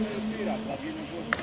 Mira, también nosotros.